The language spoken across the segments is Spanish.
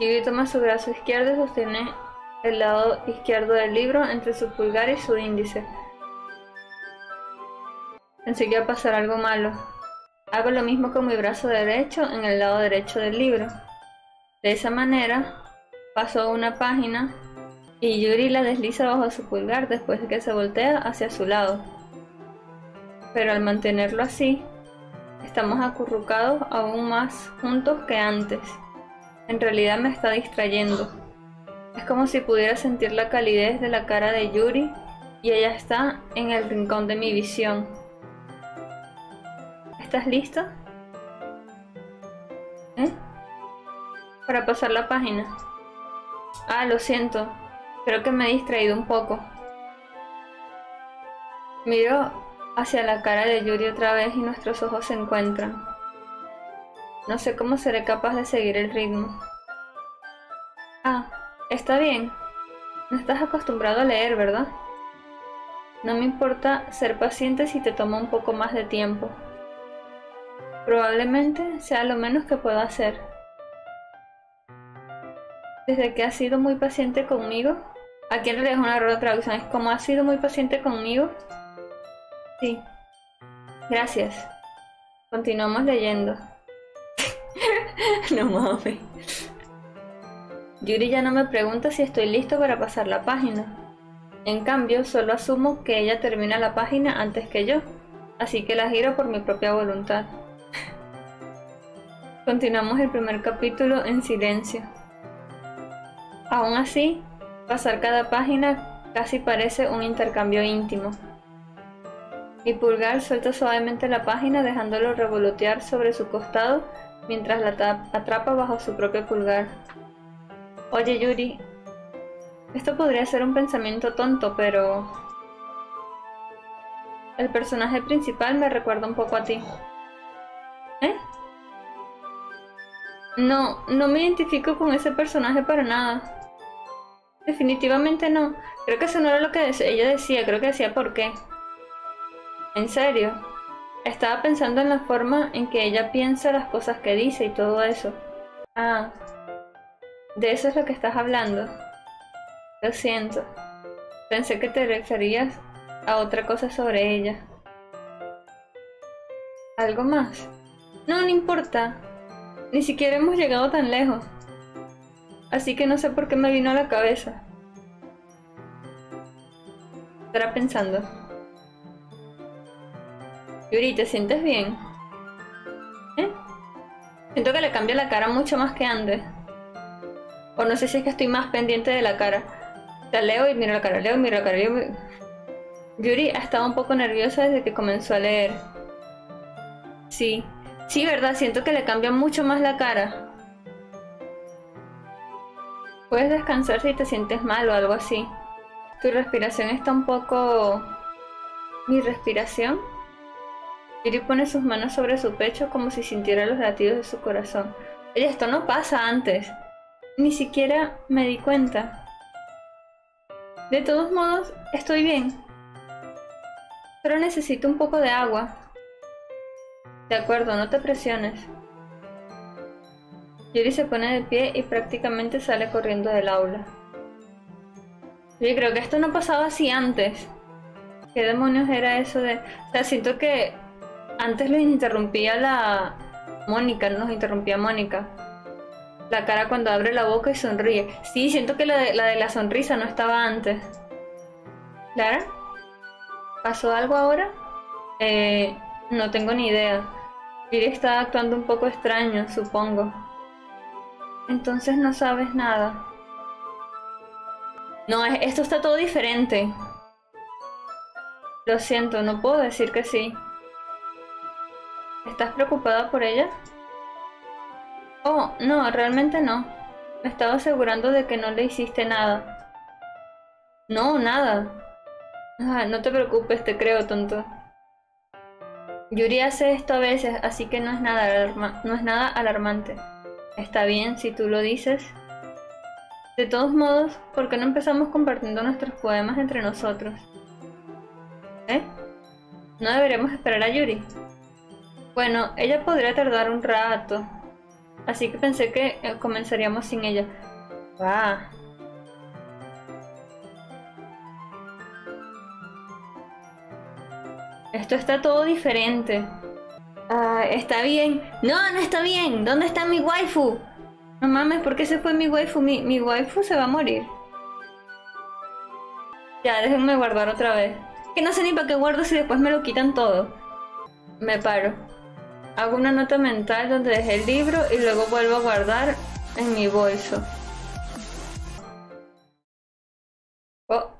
Yuri toma su brazo izquierdo y sostiene el lado izquierdo del libro entre su pulgar y su índice. Pensé que iba a pasar algo malo. Hago lo mismo con mi brazo derecho en el lado derecho del libro. De esa manera, paso una página y Yuri la desliza bajo su pulgar después de que se voltea hacia su lado. Pero al mantenerlo así, estamos acurrucados aún más juntos que antes. En realidad me está distrayendo. Es como si pudiera sentir la calidez de la cara de Yuri y ella está en el rincón de mi visión. ¿Estás listo? ¿Eh? Para pasar la página. Ah, lo siento. Creo que me he distraído un poco. Miro hacia la cara de Yuri otra vez y nuestros ojos se encuentran. No sé cómo seré capaz de seguir el ritmo. Ah, está bien. No estás acostumbrado a leer, ¿verdad? No me importa ser paciente si te toma un poco más de tiempo. Probablemente sea lo menos que puedo hacer. Desde que has sido muy paciente conmigo. Aquí en realidad es una error de traducción. Es como has sido muy paciente conmigo. Sí. Gracias. Continuamos leyendo. no mames. Yuri ya no me pregunta si estoy listo para pasar la página. En cambio, solo asumo que ella termina la página antes que yo, así que la giro por mi propia voluntad. Continuamos el primer capítulo en silencio. Aún así, pasar cada página casi parece un intercambio íntimo. Mi pulgar suelta suavemente la página dejándolo revolotear sobre su costado mientras la atrapa bajo su propio pulgar. Oye Yuri, esto podría ser un pensamiento tonto, pero... El personaje principal me recuerda un poco a ti. ¿Eh? No, no me identifico con ese personaje para nada. Definitivamente no. Creo que eso no era lo que ella decía, creo que decía por qué. En serio. Estaba pensando en la forma en que ella piensa las cosas que dice y todo eso. Ah. ¿De eso es lo que estás hablando? Lo siento. Pensé que te referías a otra cosa sobre ella. ¿Algo más? No, no importa. Ni siquiera hemos llegado tan lejos. Así que no sé por qué me vino a la cabeza. Estará pensando. Yuri, ¿te sientes bien? ¿Eh? Siento que le cambia la cara mucho más que antes. O no sé si es que estoy más pendiente de la cara. O leo y miro la cara, leo y miro la cara. Yuri ha estado un poco nerviosa desde que comenzó a leer. Sí, Sí, verdad, siento que le cambia mucho más la cara. Puedes descansar si te sientes mal o algo así. Tu respiración está un poco... ¿Mi respiración? Yuri pone sus manos sobre su pecho como si sintiera los latidos de su corazón. Oye, esto no pasa antes. Ni siquiera me di cuenta. De todos modos, estoy bien. Pero necesito un poco de agua. De acuerdo, no te presiones. Yuri se pone de pie y prácticamente sale corriendo del aula. Yo creo que esto no pasaba así antes. ¿Qué demonios era eso de...? O sea, siento que antes lo interrumpía la... Mónica, nos interrumpía Mónica. La cara cuando abre la boca y sonríe. Sí, siento que la de la, de la sonrisa no estaba antes. ¿Clara? ¿Pasó algo ahora? Eh, no tengo ni idea. Yuri está actuando un poco extraño, supongo. Entonces no sabes nada. No, esto está todo diferente. Lo siento, no puedo decir que sí. ¿Estás preocupada por ella? Oh, no, realmente no. Me estaba asegurando de que no le hiciste nada. No, nada. Ah, no te preocupes, te creo, tonto. Yuri hace esto a veces, así que no es nada, no es nada alarmante. Está bien si tú lo dices. De todos modos, ¿por qué no empezamos compartiendo nuestros poemas entre nosotros? ¿Eh? No deberíamos esperar a Yuri. Bueno, ella podría tardar un rato. Así que pensé que eh, comenzaríamos sin ella. ¡Ah! Esto está todo diferente. Ah, está bien. No, no está bien. ¿Dónde está mi waifu? No mames, ¿por qué se fue mi waifu? Mi, mi waifu se va a morir. Ya, déjenme guardar otra vez. Que no sé ni para qué guardo si después me lo quitan todo. Me paro. Hago una nota mental donde dejé el libro y luego vuelvo a guardar en mi bolso. Oh,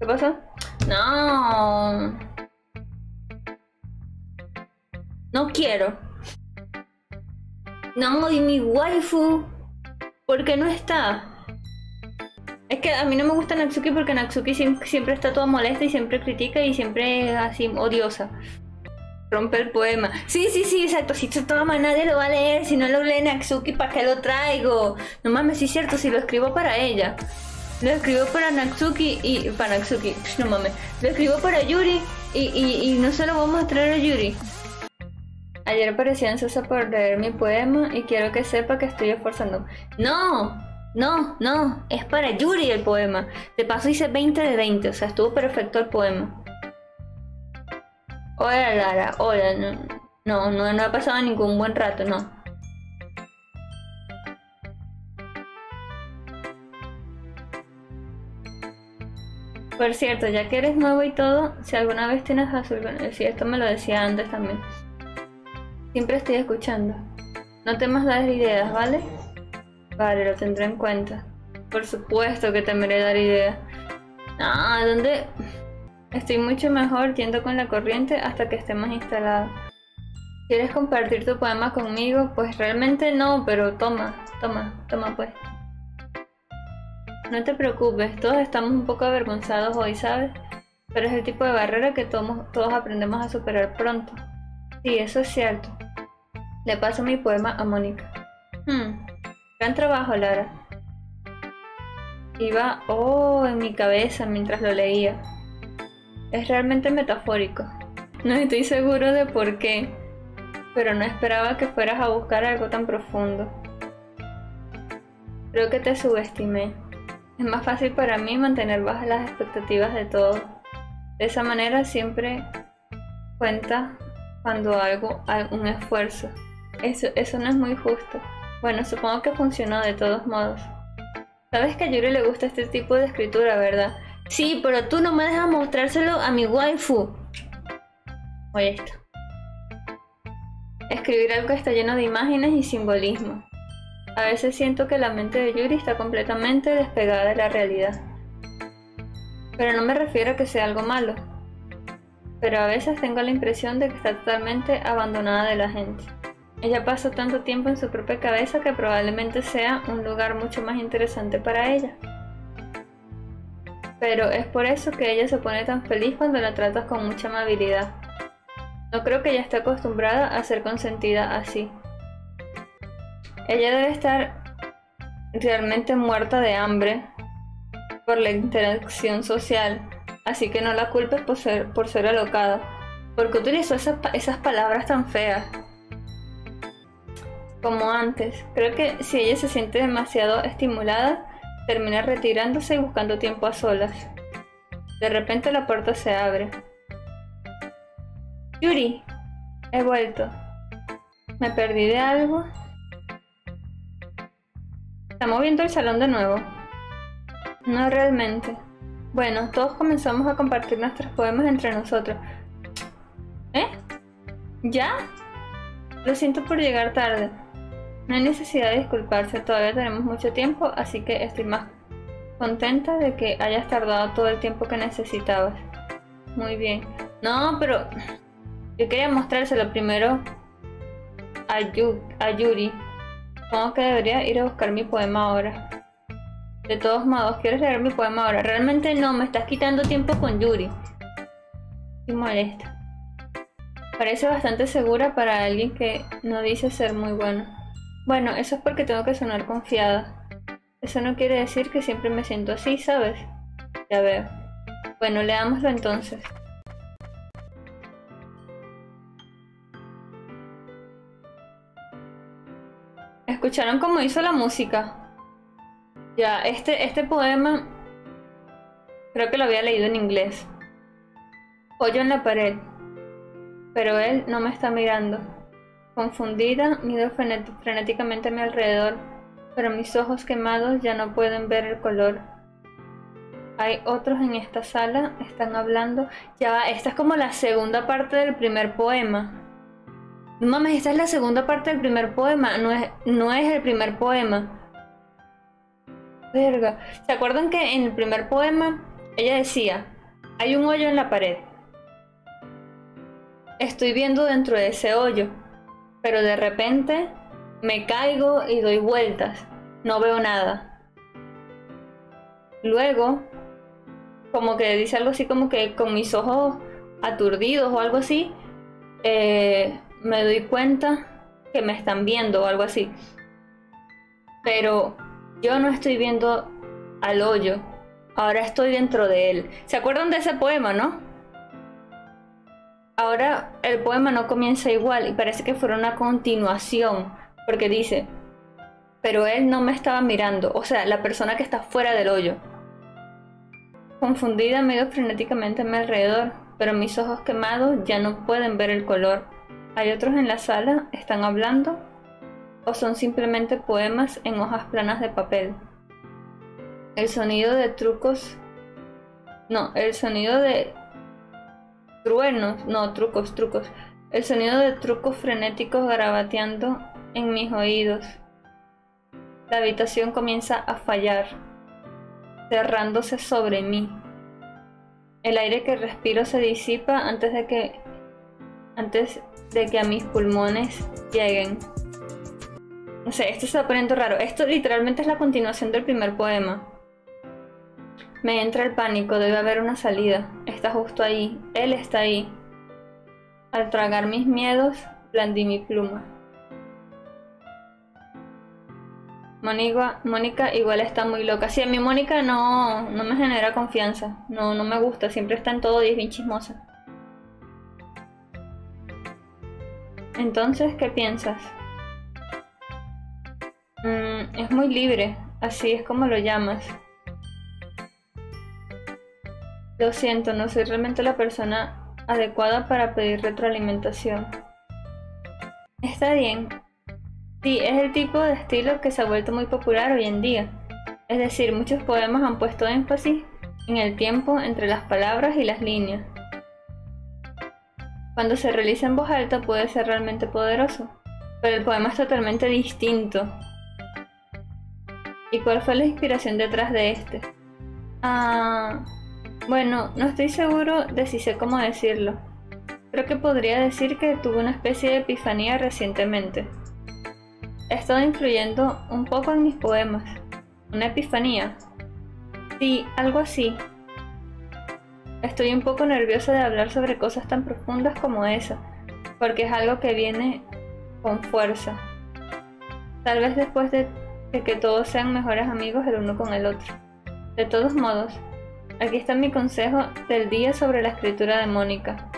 ¿qué pasó? No. No quiero. No, y mi waifu. ¿Por qué no está? Es que a mí no me gusta Natsuki porque Natsuki siempre, está toda molesta y siempre critica y siempre es así odiosa. Rompe el poema. Sí, sí, sí, exacto. Si esto toma, nadie lo va a leer. Si no lo lee Natsuki, ¿para qué lo traigo? No mames, sí es cierto, si lo escribo para ella. Lo escribo para Natsuki y. Para Natsuki, no mames. Lo escribo para Yuri y, y, y no se lo voy a mostrar a Yuri. Ayer aparecí ansiosa por leer mi poema y quiero que sepa que estoy esforzando. ¡No! No, no, es para Yuri el poema. De paso hice 20 de 20, o sea, estuvo perfecto el poema. Hola Lara, hola, no, no, no, no ha pasado ningún buen rato, no. Por cierto, ya que eres nuevo y todo, si alguna vez tienes azul, si esto me lo decía antes también. Siempre estoy escuchando. No temas dar ideas, ¿vale? Vale, lo tendré en cuenta. Por supuesto que temeré dar ideas. Ah, ¿dónde? Estoy mucho mejor yendo con la corriente hasta que estemos instalados. ¿Quieres compartir tu poema conmigo? Pues realmente no, pero toma, toma, toma pues. No te preocupes, todos estamos un poco avergonzados hoy, ¿sabes? Pero es el tipo de barrera que todos, todos aprendemos a superar pronto. Sí, eso es cierto. Le paso mi poema a Mónica. Hmm, gran trabajo, Lara. Iba, oh, en mi cabeza mientras lo leía. Es realmente metafórico. No estoy seguro de por qué, pero no esperaba que fueras a buscar algo tan profundo. Creo que te subestimé. Es más fácil para mí mantener bajas las expectativas de todos. De esa manera siempre cuenta cuando hago un esfuerzo. Eso, eso no es muy justo. Bueno, supongo que funcionó de todos modos. Sabes que a Yuri le gusta este tipo de escritura, ¿verdad? Sí, pero tú no me dejas mostrárselo a mi waifu. Oye esto. Escribir algo está lleno de imágenes y simbolismo. A veces siento que la mente de Yuri está completamente despegada de la realidad. Pero no me refiero a que sea algo malo. Pero a veces tengo la impresión de que está totalmente abandonada de la gente. Ella pasa tanto tiempo en su propia cabeza que probablemente sea un lugar mucho más interesante para ella. Pero es por eso que ella se pone tan feliz cuando la tratas con mucha amabilidad. No creo que ella esté acostumbrada a ser consentida así. Ella debe estar realmente muerta de hambre por la interacción social, así que no la culpes por ser, por ser alocada, porque utilizó esas, esas palabras tan feas como antes. Creo que si ella se siente demasiado estimulada, termina retirándose y buscando tiempo a solas. De repente la puerta se abre. Yuri, he vuelto. ¿Me perdí de algo? ¿Estamos viendo el salón de nuevo? No realmente. Bueno, todos comenzamos a compartir nuestros poemas entre nosotros. ¿Eh? ¿Ya? Lo siento por llegar tarde. No hay necesidad de disculparse, todavía tenemos mucho tiempo, así que estoy más contenta de que hayas tardado todo el tiempo que necesitabas. Muy bien. No, pero yo quería mostrárselo primero a, a Yuri. Supongo que debería ir a buscar mi poema ahora. De todos modos, ¿quieres leer mi poema ahora? Realmente no, me estás quitando tiempo con Yuri. Y molesta. Parece bastante segura para alguien que no dice ser muy bueno. Bueno, eso es porque tengo que sonar confiada. Eso no quiere decir que siempre me siento así, ¿sabes? Ya veo. Bueno, leámoslo entonces. ¿Escucharon cómo hizo la música? Ya, este, este poema creo que lo había leído en inglés. Hoyo en la pared, pero él no me está mirando. Confundida, miro frenéticamente a mi alrededor, pero mis ojos quemados ya no pueden ver el color. Hay otros en esta sala, están hablando. Ya va, esta es como la segunda parte del primer poema. No mames, esta es la segunda parte del primer poema, no es, no es el primer poema. Verga. ¿Se acuerdan que en el primer poema ella decía, hay un hoyo en la pared? Estoy viendo dentro de ese hoyo, pero de repente me caigo y doy vueltas. No veo nada. Luego, como que dice algo así como que con mis ojos aturdidos o algo así, eh, me doy cuenta que me están viendo o algo así. Pero yo no estoy viendo al hoyo, ahora estoy dentro de él. ¿Se acuerdan de ese poema, no? Ahora el poema no comienza igual y parece que fuera una continuación, porque dice, pero él no me estaba mirando, o sea, la persona que está fuera del hoyo. Confundida miro frenéticamente a mi alrededor, pero mis ojos quemados ya no pueden ver el color. Hay otros en la sala, están hablando, o son simplemente poemas en hojas planas de papel. El sonido de trucos... No, el sonido de truenos, no, trucos, trucos. El sonido de trucos frenéticos garabateando en mis oídos. La habitación comienza a fallar, cerrándose sobre mí. El aire que respiro se disipa antes de que antes de que a mis pulmones lleguen. No sé, esto se poniendo raro. Esto literalmente es la continuación del primer poema. Me entra el pánico, debe haber una salida. Está justo ahí, él está ahí. Al tragar mis miedos, blandí mi pluma. Mónica, Mónica igual está muy loca. Sí, a mí Mónica no, no me genera confianza. No, no me gusta. Siempre está en todo y es bien chismosa. Entonces, ¿qué piensas? Mm, es muy libre. Así es como lo llamas. Lo siento, no soy realmente la persona adecuada para pedir retroalimentación. Está bien. Sí, es el tipo de estilo que se ha vuelto muy popular hoy en día. Es decir, muchos poemas han puesto énfasis en el tiempo entre las palabras y las líneas. Cuando se realiza en voz alta puede ser realmente poderoso, pero el poema es totalmente distinto. ¿Y cuál fue la inspiración detrás de este? Ah... Bueno, no estoy seguro de si sé cómo decirlo. Creo que podría decir que tuve una especie de epifanía recientemente. He estado influyendo un poco en mis poemas. ¿Una epifanía? Sí, algo así. Estoy un poco nerviosa de hablar sobre cosas tan profundas como esa, porque es algo que viene con fuerza. Tal vez después de, de que todos sean mejores amigos el uno con el otro. De todos modos, Aquí está mi consejo del día sobre la escritura de Mónica.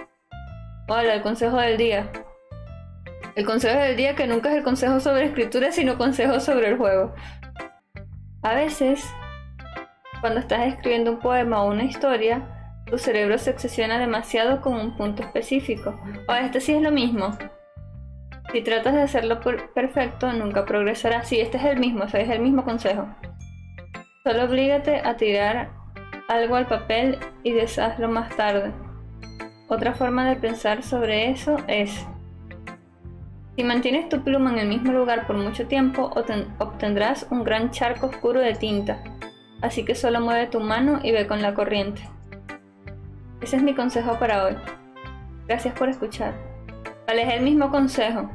Hola, el consejo del día. El consejo del día que nunca es el consejo sobre escritura, sino consejo sobre el juego. A veces, cuando estás escribiendo un poema o una historia, tu cerebro se obsesiona demasiado con un punto específico. O este sí es lo mismo. Si tratas de hacerlo perfecto, nunca progresarás. Sí, este es el mismo, o sea, es el mismo consejo. Solo oblígate a tirar algo al papel y deshazlo más tarde. Otra forma de pensar sobre eso es, si mantienes tu pluma en el mismo lugar por mucho tiempo, obtendrás un gran charco oscuro de tinta, así que solo mueve tu mano y ve con la corriente. Ese es mi consejo para hoy. Gracias por escuchar. Vale, es el mismo consejo.